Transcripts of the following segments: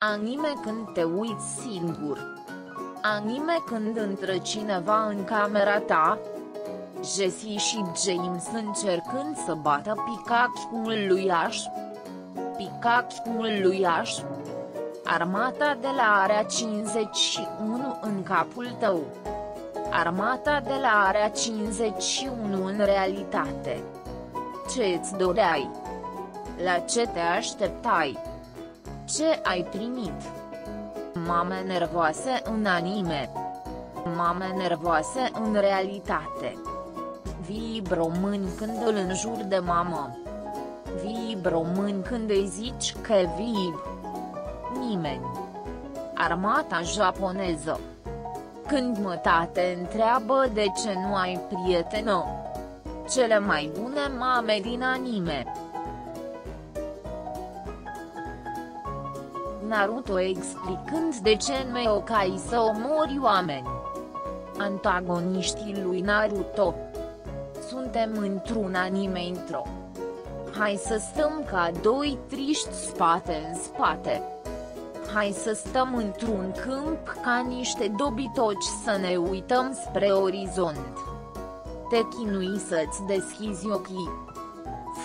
Anime când te uiți singur. Anime când intră cineva în camera ta. Jesse și James încercând să bată picacul lui Ash. Picacul lui Ash. Armata de la Area 51 în capul tău. Armata de la Area 51 în realitate. Ce îți doreai? La ce te așteptai? Ce ai primit? Mame nervoase în anime. Mame nervoase în realitate. Vii român când îl înjur de mamă. Vii român când îi zici că vii. Nimeni. Armata japoneză. Când mă tate întreabă de ce nu ai prietenă. Cele mai bune mame din anime. Naruto explicând de ce nu e ok să omori oameni. Antagoniștii lui Naruto. Suntem într-un anime intro. Hai să stăm ca doi triști spate în spate. Hai să stăm într-un câmp ca niște dobitoci să ne uităm spre orizont. Te chinui să-ți deschizi ochii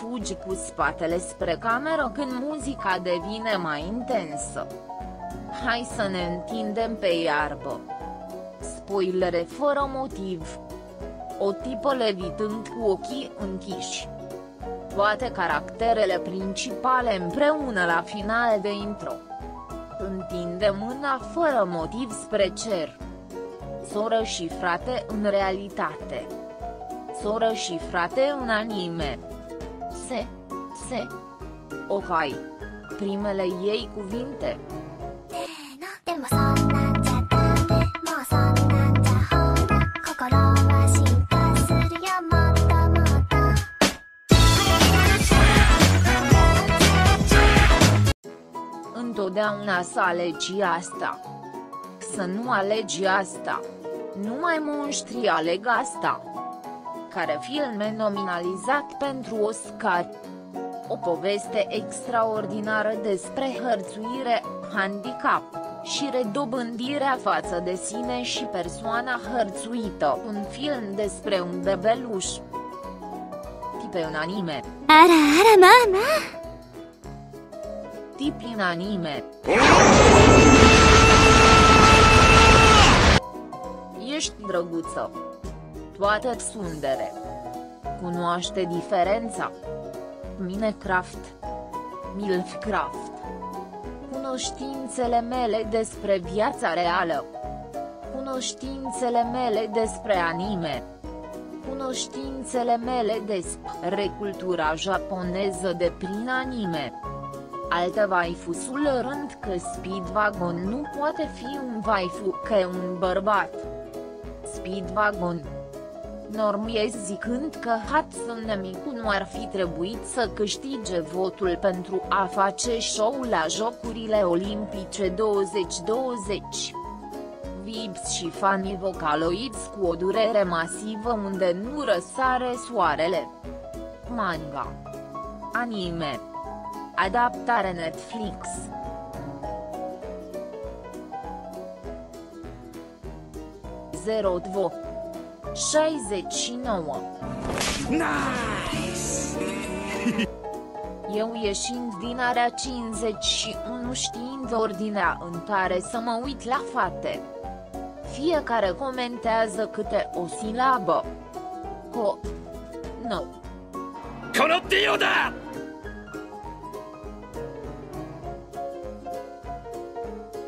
fugi cu spatele spre cameră când muzica devine mai intensă. Hai să ne întindem pe iarbă. Spoilere fără motiv. O tipă levitând cu ochii închiși. Toate caracterele principale împreună la final de intro. Întinde mâna fără motiv spre cer. Soră și frate în realitate. Soră și frate în anime se, se. Ohai. Primele ei cuvinte. Întotdeauna să alegi asta. Să nu alegi asta. Numai monștri aleg asta care film e nominalizat pentru Oscar. O poveste extraordinară despre hărțuire, handicap și redobândirea față de sine și persoana hărțuită. Un film despre un bebeluș. Tipe în anime. Ara, ara, mama! Tipi în anime. Ești drăguță toată sundere. Cunoaște diferența. Minecraft. Milfcraft. Cunoștințele mele despre viața reală. Cunoștințele mele despre anime. Cunoștințele mele despre cultura japoneză de prin anime. Altă vaifusul rând că Speedwagon nu poate fi un vaifu că e un bărbat. Speedwagon normiez zicând că Hatsune Miku nu ar fi trebuit să câștige votul pentru a face show la Jocurile Olimpice 2020. Vibs și fanii vocaloids cu o durere masivă unde nu răsare soarele. Manga. Anime. Adaptare Netflix. Zero Dvo 69. Nice! Eu ieșind din area 51 știind ordinea în care să mă uit la fate. Fiecare comentează câte o silabă. Co, No. Kono dio da!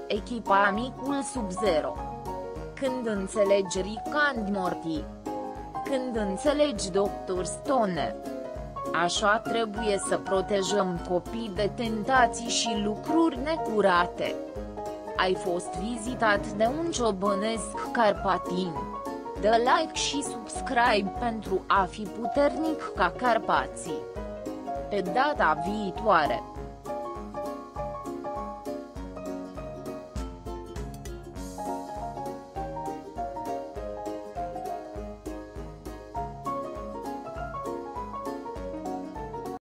Echipa Amicul Sub-Zero când înțelegi Rick and Morty. Când înțelegi Dr. Stone. Așa trebuie să protejăm copii de tentații și lucruri necurate. Ai fost vizitat de un ciobănesc carpatin. Dă like și subscribe pentru a fi puternic ca carpații. Pe data viitoare.